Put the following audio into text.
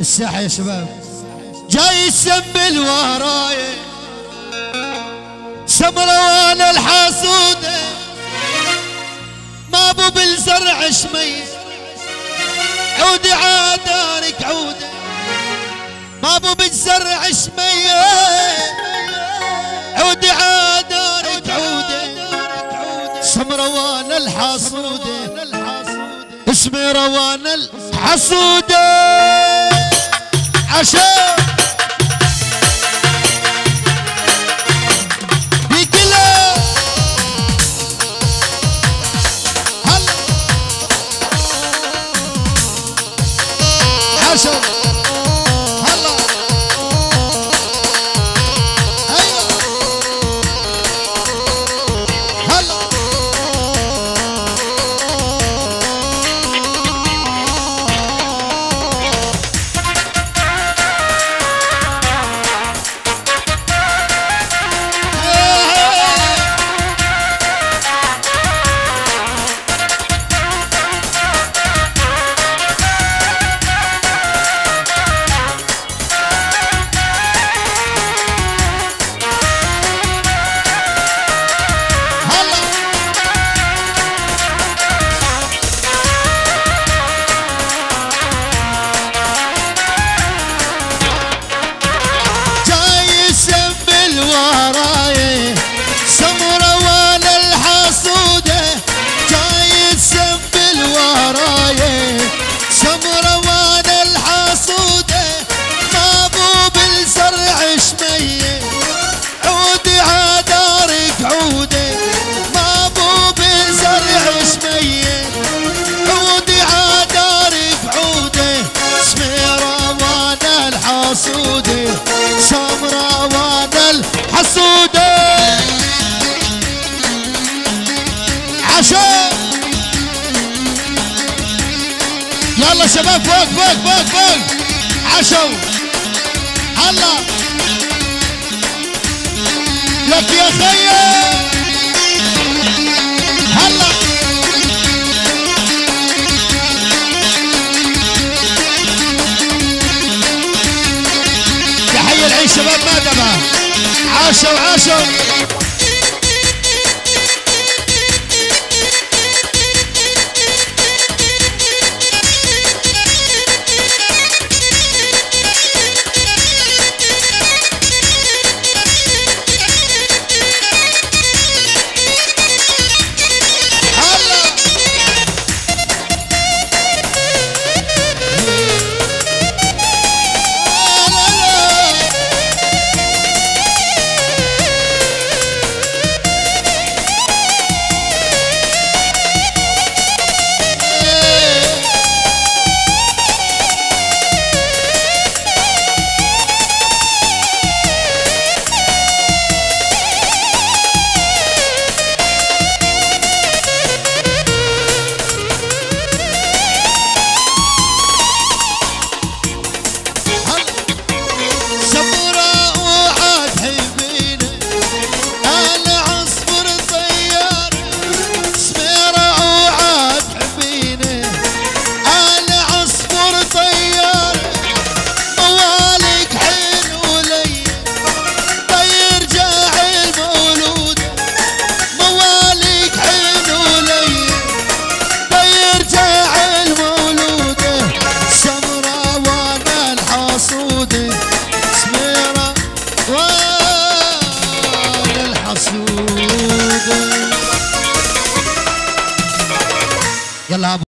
الساحة يا شباب. جاي يسبل وراي سمروان الحاسودة. ما أبو بالزرع شمية عودي عادارك عودة. ما أبو بالزرع شمية عودي عادارك عودة. سمروان الحاسودة. اسمي روان الحسودة Achei! يسبل شباب فوق فوق فوق فوق عشو هلا لك يا العيش شباب ما دبا عاشوا عاشوا. alabo.